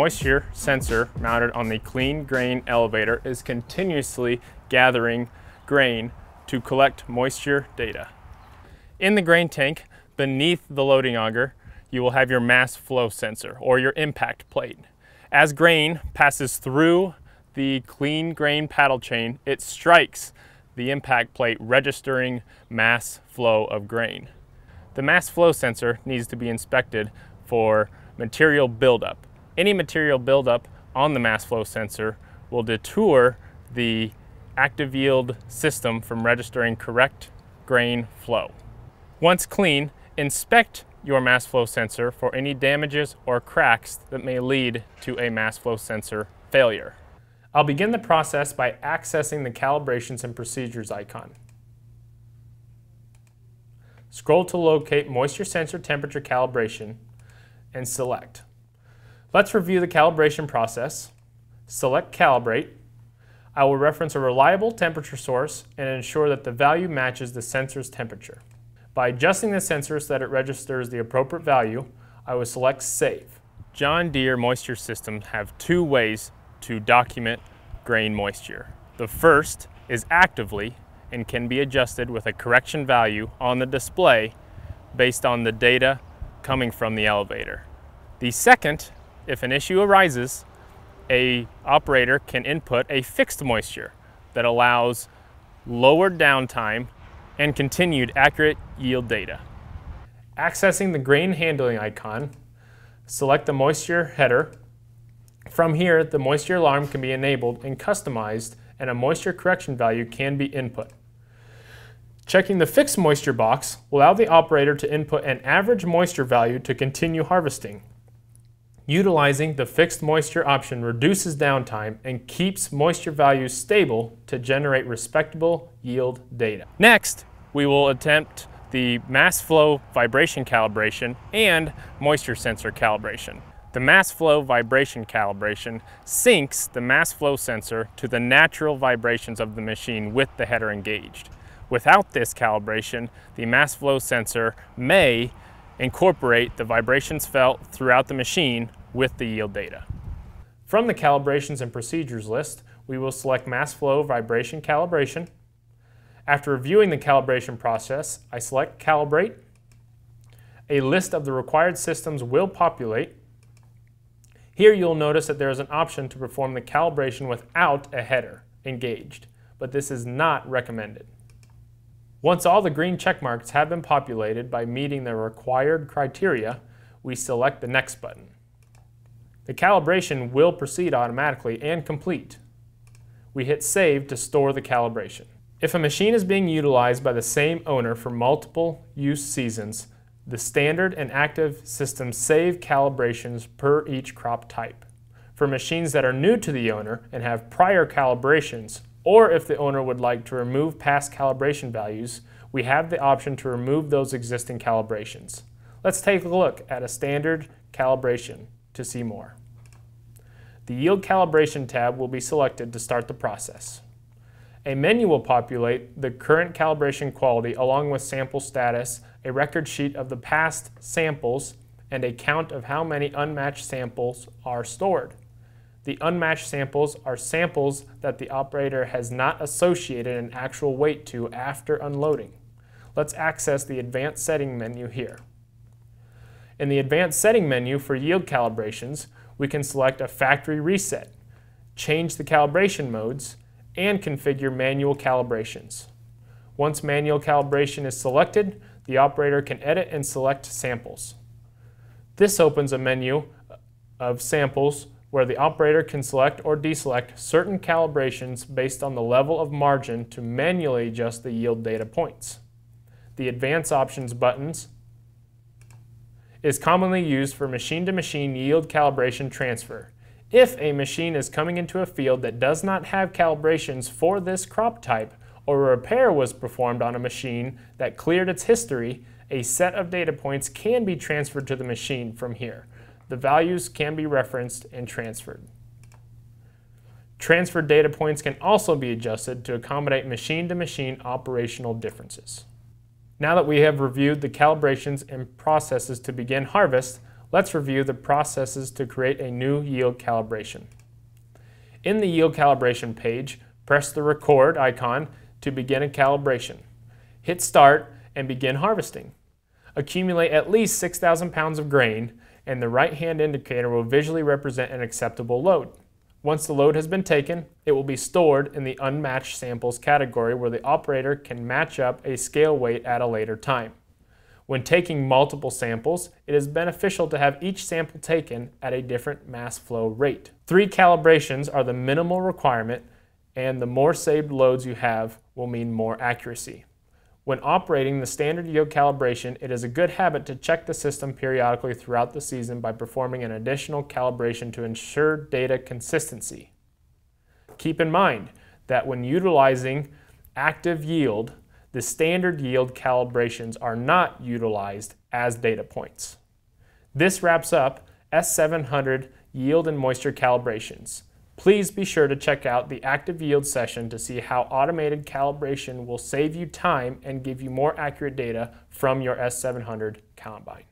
moisture sensor mounted on the clean grain elevator is continuously gathering grain to collect moisture data. In the grain tank, beneath the loading auger, you will have your mass flow sensor or your impact plate. As grain passes through the clean grain paddle chain, it strikes the impact plate registering mass flow of grain. The mass flow sensor needs to be inspected for material buildup. Any material buildup on the mass flow sensor will detour the active yield system from registering correct grain flow. Once clean, inspect your mass flow sensor for any damages or cracks that may lead to a mass flow sensor failure. I'll begin the process by accessing the calibrations and procedures icon. Scroll to locate moisture sensor temperature calibration and select. Let's review the calibration process. Select calibrate. I will reference a reliable temperature source and ensure that the value matches the sensor's temperature. By adjusting the sensor so that it registers the appropriate value, I will select Save. John Deere moisture systems have two ways to document grain moisture. The first is actively and can be adjusted with a correction value on the display based on the data coming from the elevator. The second, if an issue arises, a operator can input a fixed moisture that allows lowered downtime and continued accurate yield data. Accessing the grain handling icon, select the moisture header. From here, the moisture alarm can be enabled and customized and a moisture correction value can be input. Checking the fixed moisture box will allow the operator to input an average moisture value to continue harvesting. Utilizing the fixed moisture option reduces downtime and keeps moisture values stable to generate respectable yield data. Next, we will attempt the mass flow vibration calibration and moisture sensor calibration. The mass flow vibration calibration syncs the mass flow sensor to the natural vibrations of the machine with the header engaged. Without this calibration, the mass flow sensor may incorporate the vibrations felt throughout the machine with the yield data. From the calibrations and procedures list, we will select mass flow vibration calibration after reviewing the calibration process, I select Calibrate. A list of the required systems will populate. Here you'll notice that there is an option to perform the calibration without a header engaged, but this is not recommended. Once all the green check marks have been populated by meeting the required criteria, we select the Next button. The calibration will proceed automatically and complete. We hit Save to store the calibration. If a machine is being utilized by the same owner for multiple use seasons, the standard and active systems save calibrations per each crop type. For machines that are new to the owner and have prior calibrations, or if the owner would like to remove past calibration values, we have the option to remove those existing calibrations. Let's take a look at a standard calibration to see more. The Yield Calibration tab will be selected to start the process. A menu will populate the current calibration quality along with sample status, a record sheet of the past samples, and a count of how many unmatched samples are stored. The unmatched samples are samples that the operator has not associated an actual weight to after unloading. Let's access the Advanced Setting menu here. In the Advanced Setting menu for yield calibrations, we can select a factory reset, change the calibration modes, and configure manual calibrations. Once manual calibration is selected, the operator can edit and select samples. This opens a menu of samples where the operator can select or deselect certain calibrations based on the level of margin to manually adjust the yield data points. The Advanced Options buttons is commonly used for machine-to-machine -machine yield calibration transfer. If a machine is coming into a field that does not have calibrations for this crop type, or a repair was performed on a machine that cleared its history, a set of data points can be transferred to the machine from here. The values can be referenced and transferred. Transferred data points can also be adjusted to accommodate machine-to-machine -machine operational differences. Now that we have reviewed the calibrations and processes to begin harvest, let's review the processes to create a new yield calibration. In the yield calibration page, press the record icon to begin a calibration. Hit start and begin harvesting. Accumulate at least 6,000 pounds of grain and the right hand indicator will visually represent an acceptable load. Once the load has been taken, it will be stored in the unmatched samples category where the operator can match up a scale weight at a later time. When taking multiple samples, it is beneficial to have each sample taken at a different mass flow rate. Three calibrations are the minimal requirement and the more saved loads you have will mean more accuracy. When operating the standard yield calibration, it is a good habit to check the system periodically throughout the season by performing an additional calibration to ensure data consistency. Keep in mind that when utilizing active yield, the standard yield calibrations are not utilized as data points. This wraps up S700 yield and moisture calibrations. Please be sure to check out the active yield session to see how automated calibration will save you time and give you more accurate data from your S700 combine.